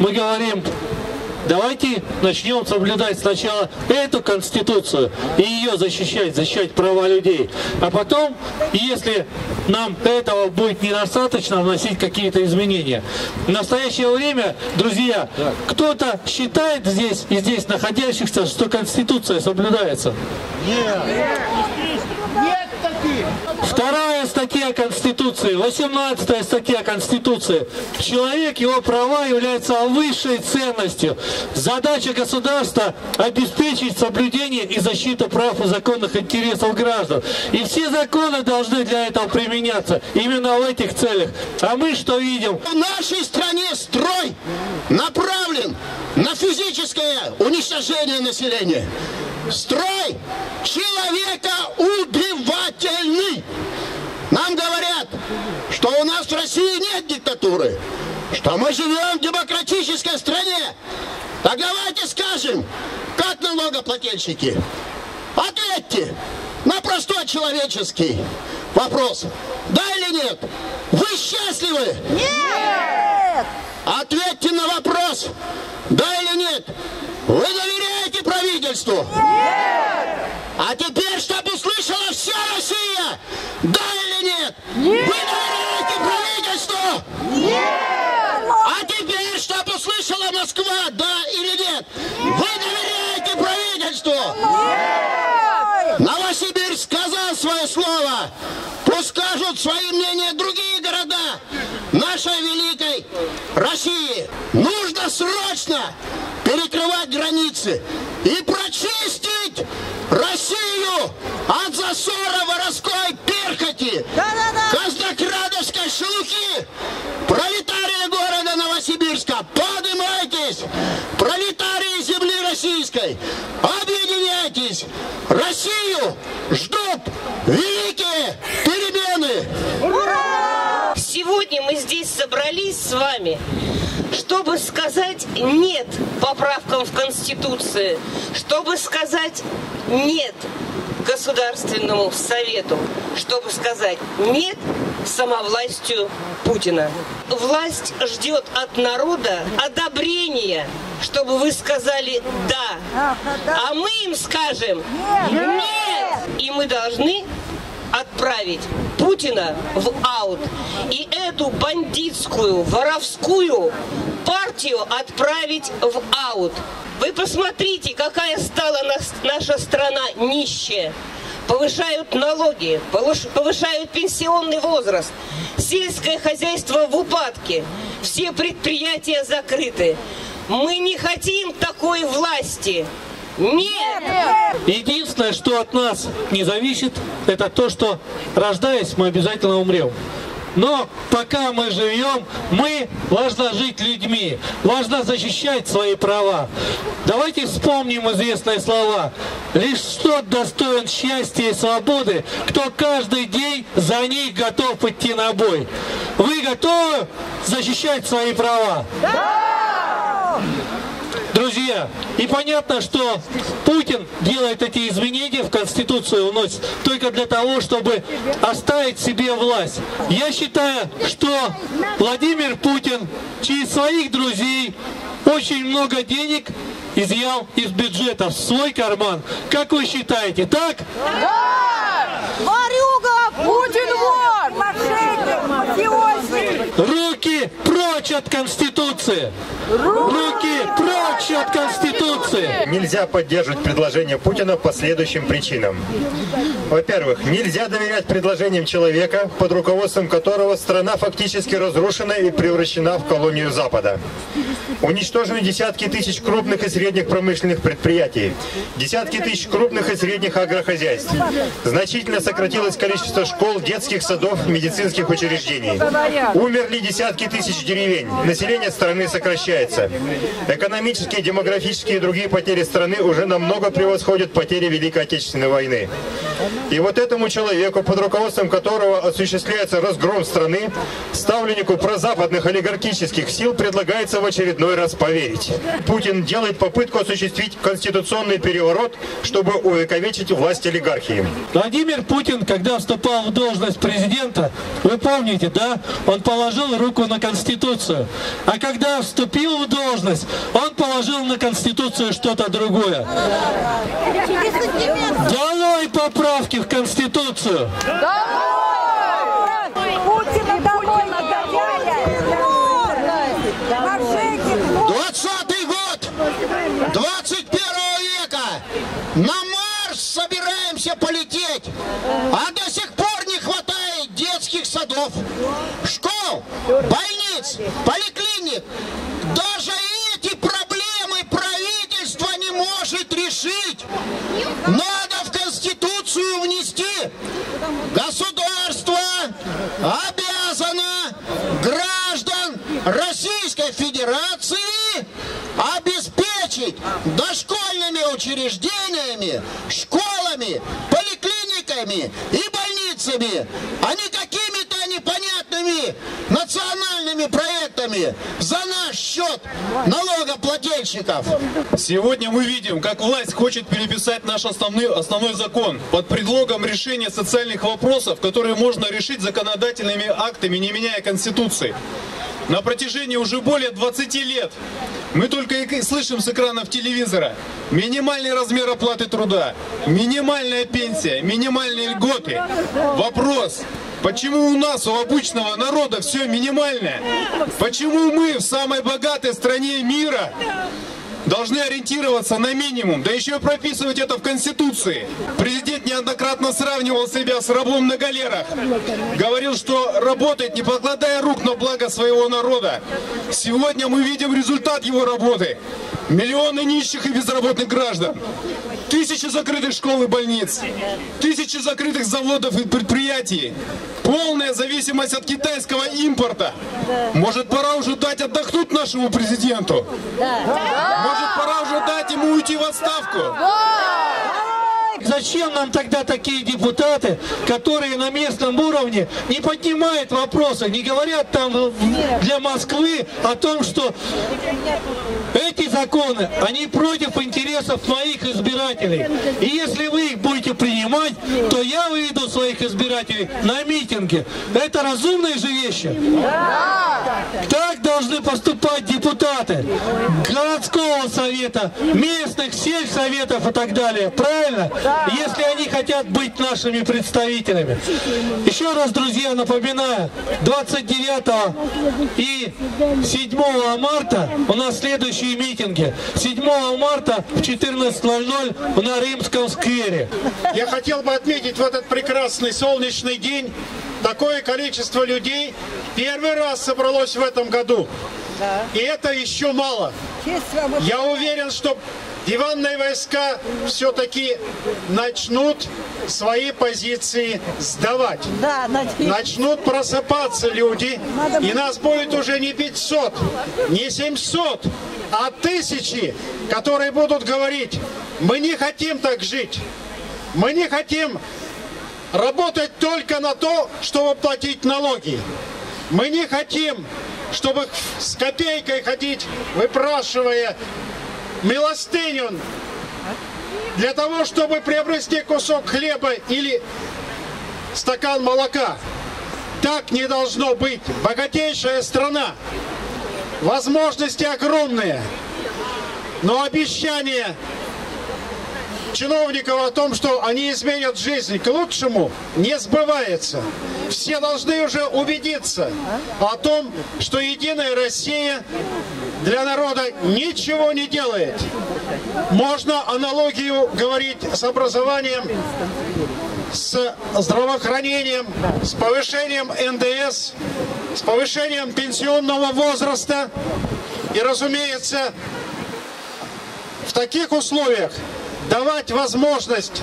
мы говорим, Давайте начнем соблюдать сначала эту конституцию и ее защищать, защищать права людей. А потом, если нам этого будет недостаточно, вносить какие-то изменения. В настоящее время, друзья, кто-то считает здесь и здесь находящихся, что конституция соблюдается? Нет. Нет таких. Вторая статья Конституции, 18 статья Конституции. Человек, его права являются высшей ценностью. Задача государства – обеспечить соблюдение и защиту прав и законных интересов граждан. И все законы должны для этого применяться именно в этих целях. А мы что видим? В нашей стране строй направлен на физическое уничтожение населения. Строй человека убивательный. Нам говорят, что у нас в России нет диктатуры, что мы живем в демократической стране. Так давайте скажем, как налогоплательщики, ответьте на простой человеческий вопрос. Да или нет? Вы счастливы? Нет! Ответьте на вопрос. Да или нет? Вы доверяете правительству? Нет! А теперь, чтобы услышала вся Россия, да или нет? Нет! Вы доверяете правительству? Нет! А теперь, чтобы услышала Москва, да или нет? Вы доверяете правительству? Нет! Новосибирск сказал свое слово. Пусть скажут свои мнения другие города нашей великой России. Нужно срочно перекрывать границы и прочистить от засора воровской перхоти, Да-да-да! казнокрадовской шелухи. Пролетарии города Новосибирска, поднимайтесь! Пролетарии земли российской, объединяйтесь! Россию ждут великие перемены! Сегодня мы здесь собрались с вами, чтобы сказать «нет» поправкам в Конституцию, чтобы сказать «нет» Государственному Совету, чтобы сказать «нет» самовластию Путина. Власть ждет от народа одобрения, чтобы вы сказали «да», а мы им скажем «нет», и мы должны отправить Путина в аут и эту бандитскую, воровскую партию отправить в аут. Вы посмотрите, какая стала наша страна нищая. Повышают налоги, повыш- повышают пенсионный возраст, сельское хозяйство в упадке, все предприятия закрыты. Мы не хотим такой власти. Нет! Единственное, что от нас не зависит, это то, что рождаясь, мы обязательно умрем. Но пока мы живем, мы важно жить людьми, важно защищать свои права. Давайте вспомним известные слова. Лишь тот достоин счастья и свободы, кто каждый день за них готов идти на бой. Вы готовы защищать свои права? Друзья, и понятно, что Путин делает эти изменения в Конституцию, уносит только для того, чтобы оставить себе власть. Я считаю, что Владимир Путин через своих друзей очень много денег изъял из бюджета в свой карман. Как вы считаете, так? Ворюга! Путин вор! Мошенник! Мафиози! Прочь от Конституции! Руки прочь от Конституции! Нельзя поддерживать предложение Путина по следующим причинам. Во-первых, нельзя доверять предложениям человека, под руководством которого страна фактически разрушена и превращена в колонию Запада. Уничтожены десятки тысяч крупных и средних промышленных предприятий, десятки тысяч крупных и средних агрохозяйств. Значительно сократилось количество школ, детских садов, медицинских учреждений. Умерли десятки тысяч деревень. Население страны сокращается. Экономические, демографические и другие потери страны уже намного превосходят потери Великой Отечественной войны. И вот этому человеку, под руководством которого осуществляется разгром страны, ставленнику прозападных олигархических сил предлагается в очередной раз поверить. Путин делает попытку осуществить конституционный переворот, чтобы увековечить власть олигархии. Владимир Путин, когда вступал в должность президента, вы помните, да, он положил руку на Конституцию. А когда вступил в должность, он положил на Конституцию что-то другое. Долой поправки в Конституцию! Путина домой! Мошенник! 20 год 21 века. На Марс собираемся полететь. А до сих пор не хватает детских садов, школ, больниц, поликлиник. Даже эти проблемы правительство не может решить. Надо в Конституцию внести. Государство обязано граждан Российской Федерации обеспечить дошкольными учреждениями, школами, поликлиниками и больницами, а не какими-то непонятными национальными проектами за наш счет налогоплательщиков. Сегодня мы видим, как власть хочет переписать наш основной, основной закон под предлогом решения социальных вопросов, которые можно решить законодательными актами, не меняя Конституции. На протяжении уже более 20 лет мы только и слышим с экранов телевизора минимальный размер оплаты труда, минимальная пенсия, минимальные льготы. Вопрос, Почему у нас, у обычного народа, все минимальное? Почему мы в самой богатой стране мира должны ориентироваться на минимум, да еще и прописывать это в Конституции. Президент неоднократно сравнивал себя с рабом на галерах. Говорил, что работает, не покладая рук на благо своего народа. Сегодня мы видим результат его работы. Миллионы нищих и безработных граждан. Тысячи закрытых школ и больниц. Тысячи закрытых заводов и предприятий. Полная зависимость от китайского импорта. Может, пора уже дать отдохнуть нашему президенту? Может, пора уже дать ему уйти в отставку? Зачем нам тогда такие депутаты, которые на местном уровне не поднимают вопросы, не говорят там для Москвы о том, что эти законы, они против интересов моих избирателей. И если вы их будете принимать, то я выведу своих избирателей на митинги. Это разумные же вещи. Так должны поступать депутаты городского совета, местных сельсоветов и так далее. Правильно? Если они хотят быть нашими представителями. Еще раз, друзья, напоминаю, 29 и 7 марта у нас следующие митинги. 7 марта в 14.00 на Римском сквере. Я хотел бы отметить в этот прекрасный солнечный день такое количество людей первый раз собралось в этом году. И это еще мало. Я уверен, что диванные войска все-таки начнут свои позиции сдавать. Да, надеюсь. Начнут просыпаться люди, и нас будет уже не 500, не 700, а тысячи, которые будут говорить, мы не хотим так жить, мы не хотим работать только на то, чтобы платить налоги. Мы не хотим, чтобы с копейкой ходить, выпрашивая милостыню для того, чтобы приобрести кусок хлеба или стакан молока. Так не должно быть. Богатейшая страна. Возможности огромные. Но обещание чиновников о том, что они изменят жизнь к лучшему, не сбывается. Все должны уже убедиться о том, что Единая Россия для народа ничего не делает. Можно аналогию говорить с образованием, с здравоохранением, с повышением НДС, с повышением пенсионного возраста. И, разумеется, в таких условиях давать возможность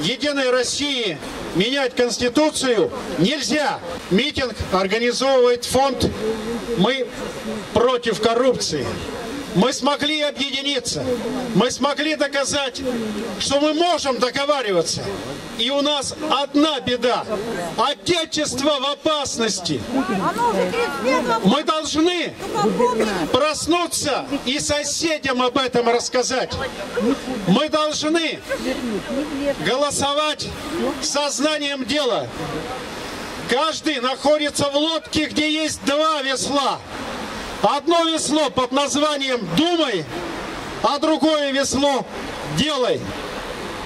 Единой России менять Конституцию нельзя. Митинг организовывает фонд «Мы против коррупции». Мы смогли объединиться, мы смогли доказать, что мы можем договариваться. И у нас одна беда. Отечество в опасности. Мы должны проснуться и соседям об этом рассказать. Мы должны голосовать сознанием дела. Каждый находится в лодке, где есть два весла. Одно весло под названием «Думай», а другое весло «Делай».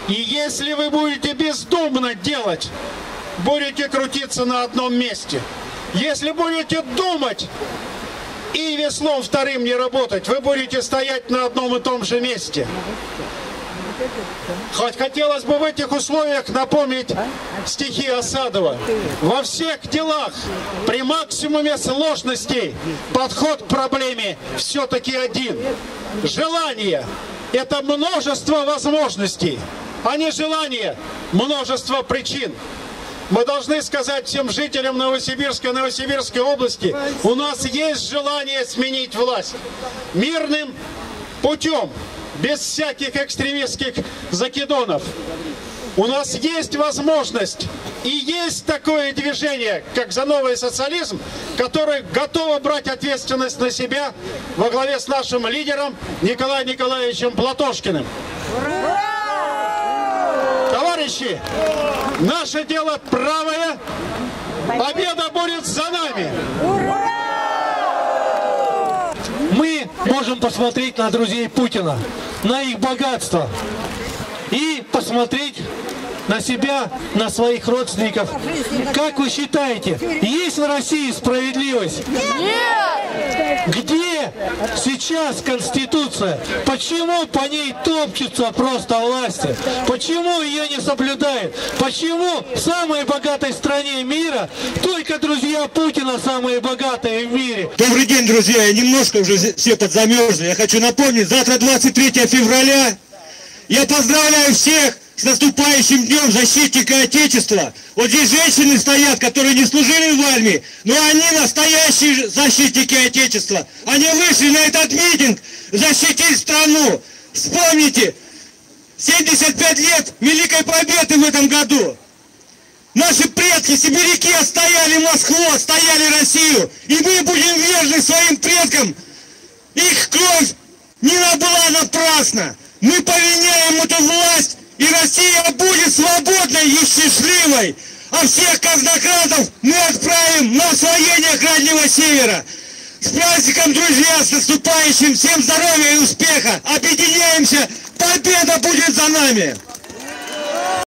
И если вы будете бездумно делать, будете крутиться на одном месте. Если будете думать и веслом вторым не работать, вы будете стоять на одном и том же месте. Хоть хотелось бы в этих условиях напомнить стихи Осадова. Во всех делах при максимуме сложностей подход к проблеме все-таки один. Желание – это множество возможностей, а не желание – множество причин. Мы должны сказать всем жителям Новосибирска, Новосибирской области, у нас есть желание сменить власть мирным путем, без всяких экстремистских закидонов. У нас есть возможность и есть такое движение, как за новый социализм, которое готово брать ответственность на себя во главе с нашим лидером Николаем Николаевичем Платошкиным. Товарищи, наше дело правое, победа будет за нами. Мы можем посмотреть на друзей Путина, на их богатство и посмотреть на себя, на своих родственников. Как вы считаете, есть в России справедливость? Нет! Где сейчас Конституция? Почему по ней топчутся просто власти? Почему ее не соблюдают? Почему в самой богатой стране мира только друзья Путина самые богатые в мире? Добрый день, друзья. Я немножко уже все подзамерзли. Я хочу напомнить, завтра 23 февраля. Я поздравляю всех с наступающим днем защитника Отечества. Вот здесь женщины стоят, которые не служили в армии, но они настоящие защитники Отечества. Они вышли на этот митинг защитить страну. Вспомните, 75 лет Великой Победы в этом году. Наши предки, сибиряки, отстояли Москву, отстояли Россию. И мы будем верны своим предкам. Их кровь не была напрасна. Мы поменяем эту власть и Россия будет свободной и счастливой. А всех казнократов мы отправим на освоение Крайнего Севера. С праздником, друзья, с наступающим! Всем здоровья и успеха! Объединяемся! Победа будет за нами!